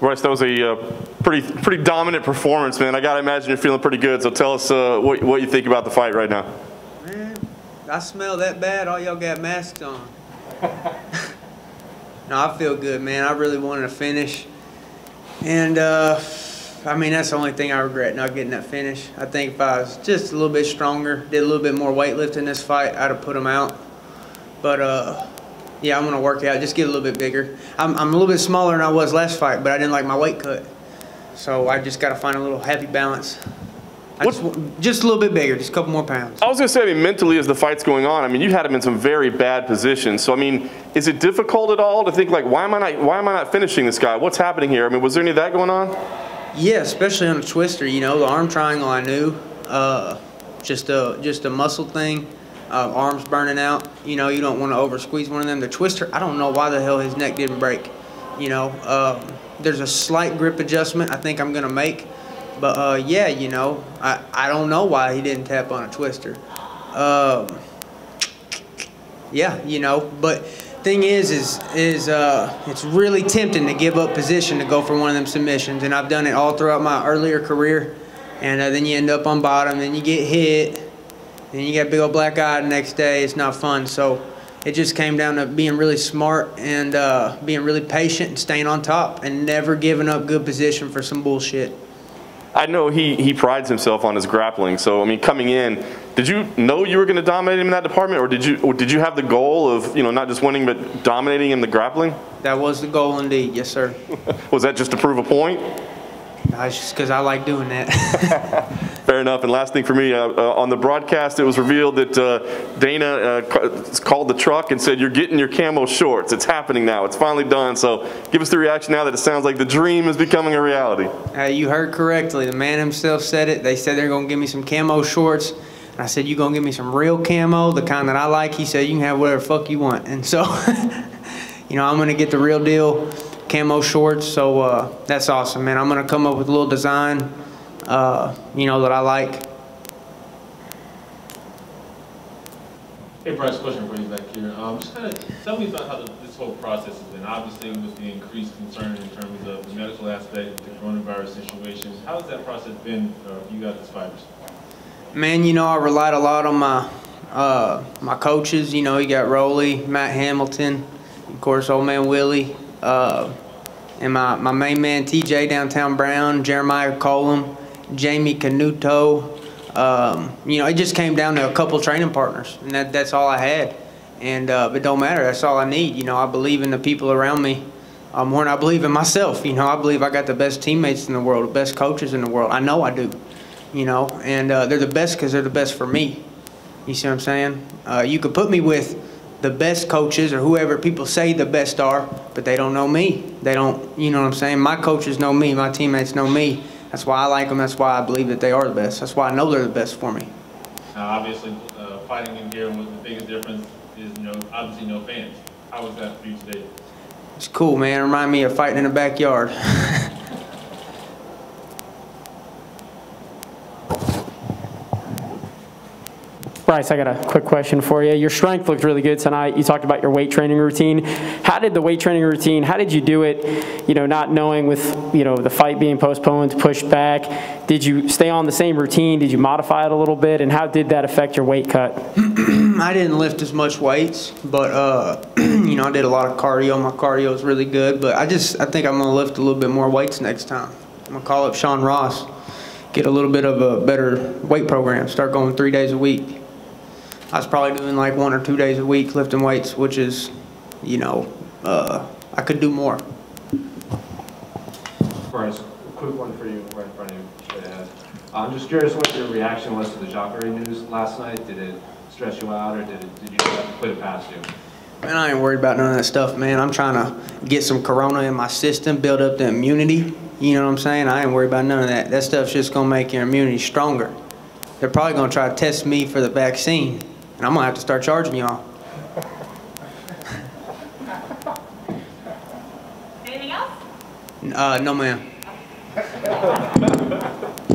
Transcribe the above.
Bryce, that was a uh, pretty pretty dominant performance, man. I gotta imagine you're feeling pretty good. So tell us uh, what what you think about the fight right now. Man, I smell that bad. All y'all got masks on. no, I feel good, man. I really wanted to finish, and uh, I mean that's the only thing I regret not getting that finish. I think if I was just a little bit stronger, did a little bit more weightlifting this fight, I'd have put him out. But uh, yeah, I'm gonna work out, just get a little bit bigger. I'm, I'm a little bit smaller than I was last fight, but I didn't like my weight cut. So I just gotta find a little happy balance. Just, just a little bit bigger, just a couple more pounds. I was gonna say, I mean, mentally as the fight's going on, I mean, you had him in some very bad positions. So I mean, is it difficult at all to think like, why am I not, why am I not finishing this guy? What's happening here? I mean, was there any of that going on? Yeah, especially on a twister. You know, the arm triangle I knew, uh, just a just a muscle thing uh, arms burning out. You know, you don't want to over squeeze one of them. The twister, I don't know why the hell his neck didn't break. You know, um, there's a slight grip adjustment I think I'm going to make. But uh, yeah, you know, I, I don't know why he didn't tap on a twister. Um, yeah, you know, but thing is, is is uh, it's really tempting to give up position to go for one of them submissions, and I've done it all throughout my earlier career, and uh, then you end up on bottom, then you get hit, and you get a big old black eye the next day. It's not fun. So it just came down to being really smart and uh, being really patient and staying on top and never giving up good position for some bullshit. I know he, he prides himself on his grappling. So I mean, coming in, did you know you were going to dominate him in that department, or did you or did you have the goal of you know not just winning but dominating in the grappling? That was the goal, indeed. Yes, sir. was that just to prove a point? No, it's just because I like doing that. Fair enough. And last thing for me, uh, uh, on the broadcast, it was revealed that uh, Dana uh, called the truck and said, "You're getting your camo shorts. It's happening now. It's finally done." So, give us the reaction now that it sounds like the dream is becoming a reality. you heard correctly. The man himself said it. They said they're going to give me some camo shorts. And I said, "You're gonna give me some real camo, the kind that I like?" He said, "You can have whatever fuck you want." And so, you know, I'm gonna get the real deal camo shorts. So uh, that's awesome, man. I'm gonna come up with a little design, uh, you know, that I like. Hey, Bryce, question for you back here. Um, just kind of tell me about how the, this whole process has been. Obviously, with the increased concern in terms of the medical aspect, the coronavirus situation, how has that process been uh, for you guys as fighters? Man, you know, I relied a lot on my uh, my coaches. You know, you got Rolly, Matt Hamilton, of course, old man Willie uh, and my, my main man TJ Downtown Brown, Jeremiah Colum, Jamie Canuto. Um, you know, it just came down to a couple training partners, and that, that's all I had. And uh, it don't matter. That's all I need. You know, I believe in the people around me uh, more than I believe in myself. You know, I believe I got the best teammates in the world, the best coaches in the world. I know I do. You know, and uh, they're the best because they're the best for me. You see what I'm saying? Uh, you could put me with the best coaches or whoever people say the best are, but they don't know me. They don't, you know what I'm saying? My coaches know me, my teammates know me. That's why I like them. That's why I believe that they are the best. That's why I know they're the best for me. Now, obviously, uh, fighting in here, was the biggest difference is, you know, obviously no fans. How was that for you today? It's cool, man. It remind me of fighting in the backyard. Bryce, I got a quick question for you. Your strength looked really good tonight. You talked about your weight training routine. How did the weight training routine, how did you do it, you know, not knowing with, you know, the fight being postponed, pushed back? Did you stay on the same routine? Did you modify it a little bit? And how did that affect your weight cut? I didn't lift as much weights, but, uh, you know, I did a lot of cardio. My cardio is really good, but I just, I think I'm to lift a little bit more weights next time. I'm to call up Sean Ross, get a little bit of a better weight program, start going three days a week. I was probably doing like one or two days a week lifting weights, which is, you know, uh, I could do more. Bryce, quick one for you right in front of you, straight ahead. I'm just curious what your reaction was to the Jacare news last night. Did it stress you out or did, it, did you put it past you? Man, I ain't worried about none of that stuff, man. I'm trying to get some corona in my system, build up the immunity. You know what I'm saying? I ain't worried about none of that. That stuff's just going to make your immunity stronger. They're probably going to try to test me for the vaccine. And I'm going to have to start charging y'all. Anything else? Uh, no, ma'am.